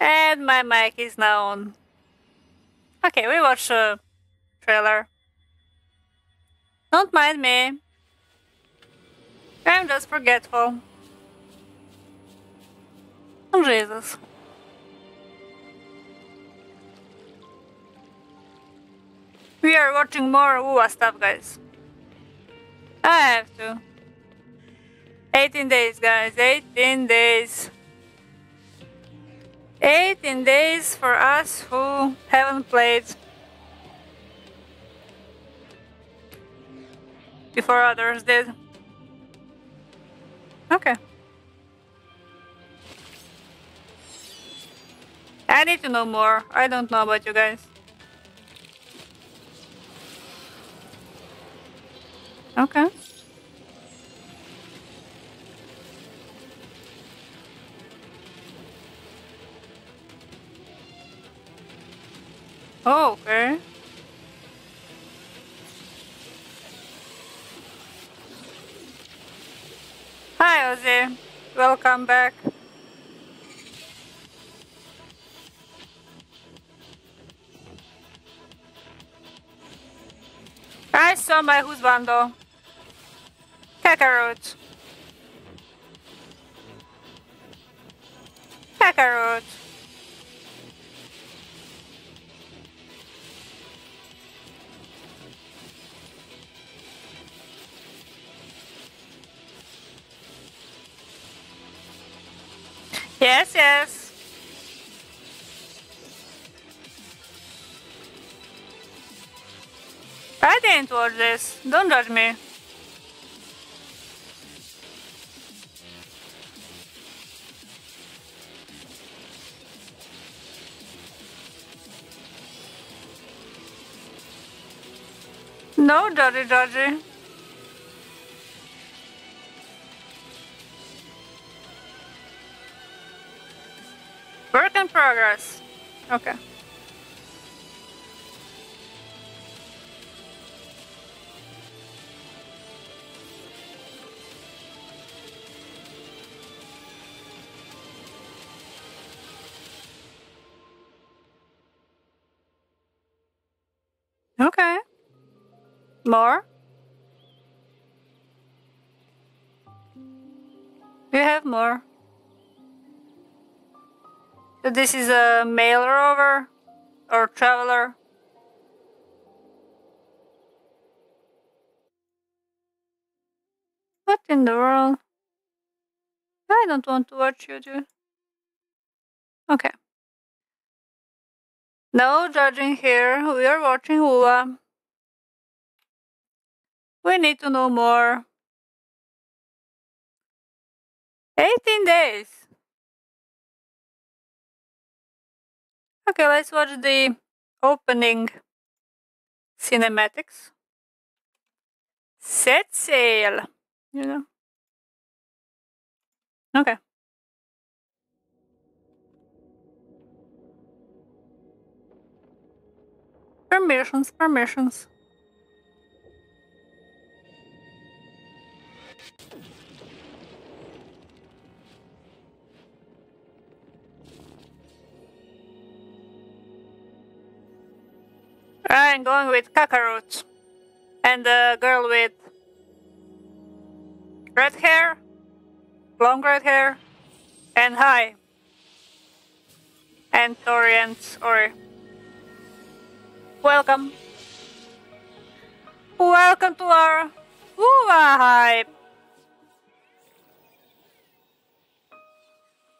And my mic is now on. Okay, we watch a trailer. Don't mind me. I'm just forgetful. Oh, Jesus. We are watching more WuWa stuff, guys. I have to. 18 days, guys. 18 days. 18 days for us who haven't played before others did. Okay. I need to know more. I don't know about you guys. Okay. Welcome back. I saw my husbando. Calcharo. Calcharo. This. Don't judge me. No, judgy, judgy. Work in progress. Okay. More? We have more. So this is a male rover or traveler. What in the world? I don't want to watch you, dude. Okay. No judging here. We are watching Hula. We need to know more. 18 days. Okay, let's watch the opening cinematics. Set sail. You know? Okay. Permissions, permissions. I'm going with Calcharo. And the girl with red hair, long red hair, and high. And Tori and Ori. Welcome. Welcome to our WuWa hype.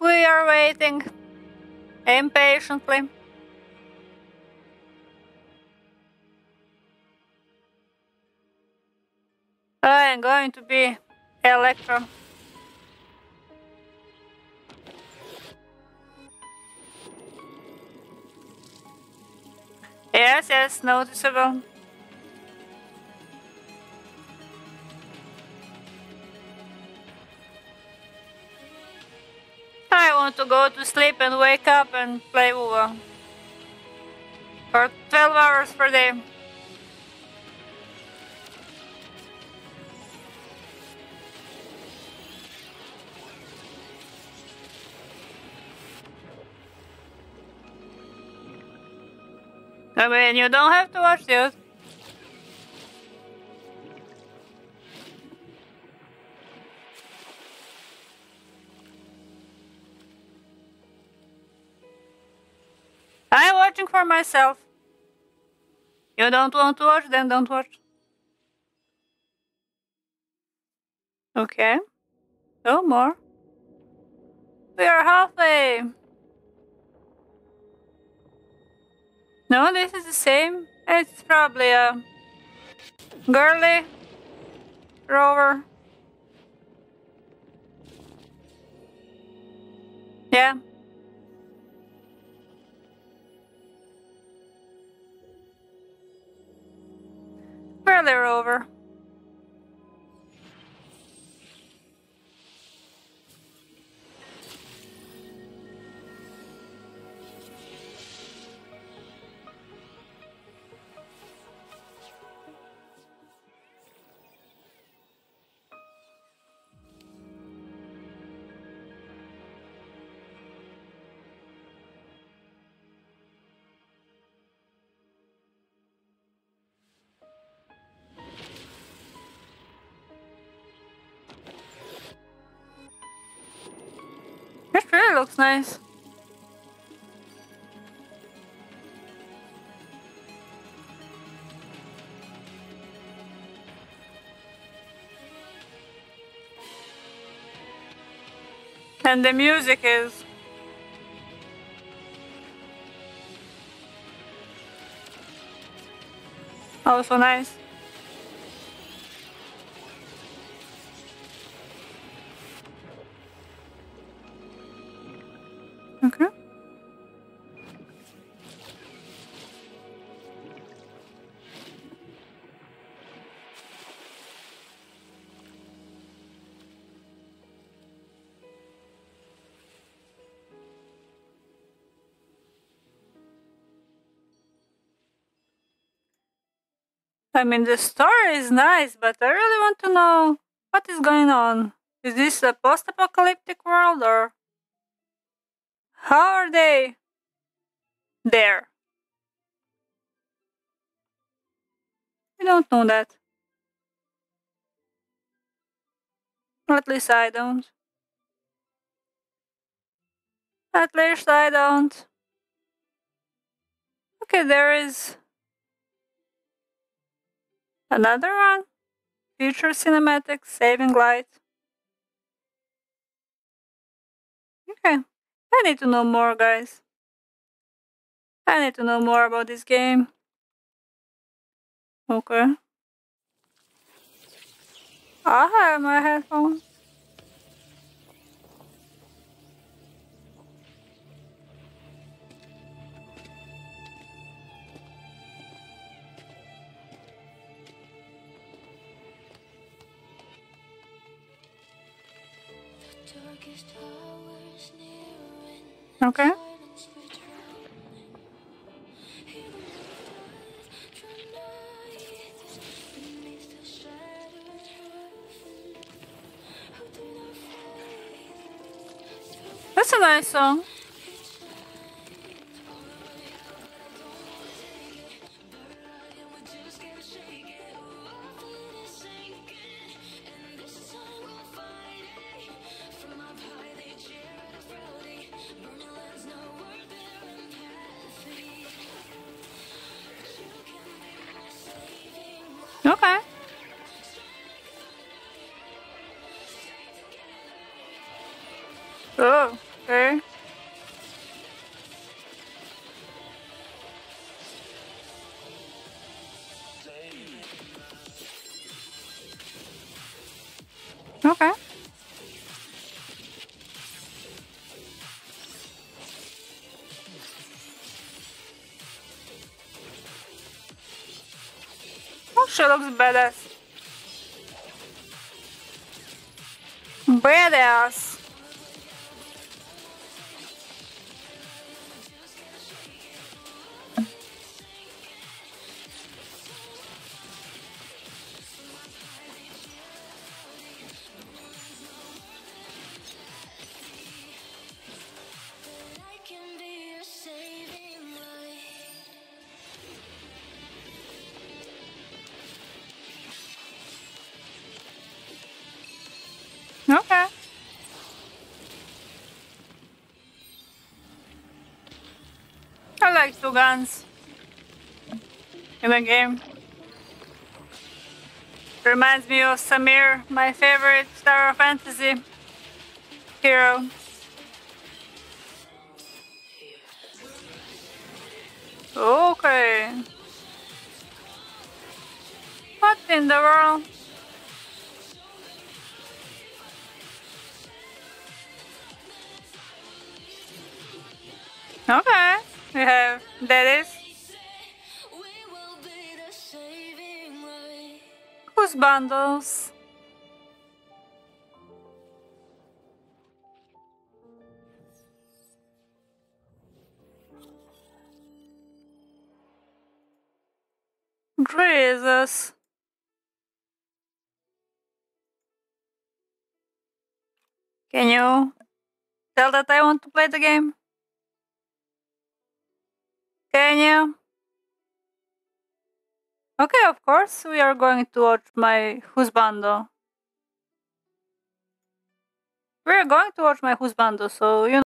We are waiting impatiently. I am going to be Electro. Yes, yes, noticeable. I want to go to sleep and wake up and play WuWa. For 12 hours per day. I mean, you don't have to watch this. I'm watching for myself. You don't want to watch, then don't watch. Okay. No more. We are halfway. No, this is the same. It's probably a girly rover. Yeah. Girly rover. Looks nice. And the music is also nice. I mean, the story is nice, but I really want to know what is going on. Is this a post apocalyptic world or. How are they there? I don't know that. At least I don't. At least I don't. Okay, there is another one. Future cinematic saving light. Okay. I need to know more, guys. I need to know more about this game. Okay. I have my headphones. Okay. That's a nice song. Okay. Oh, she looks badass. Badass. Two guns in the game. Reminds me of Samir, my favorite Star Fantasy hero. Okay. What in the world? Okay, we have is. Whose bundles? Jesus. Can you tell that I want to play the game? Can you? Okay, of course, we are going to watch my husbando. We are going to watch my husbando, so you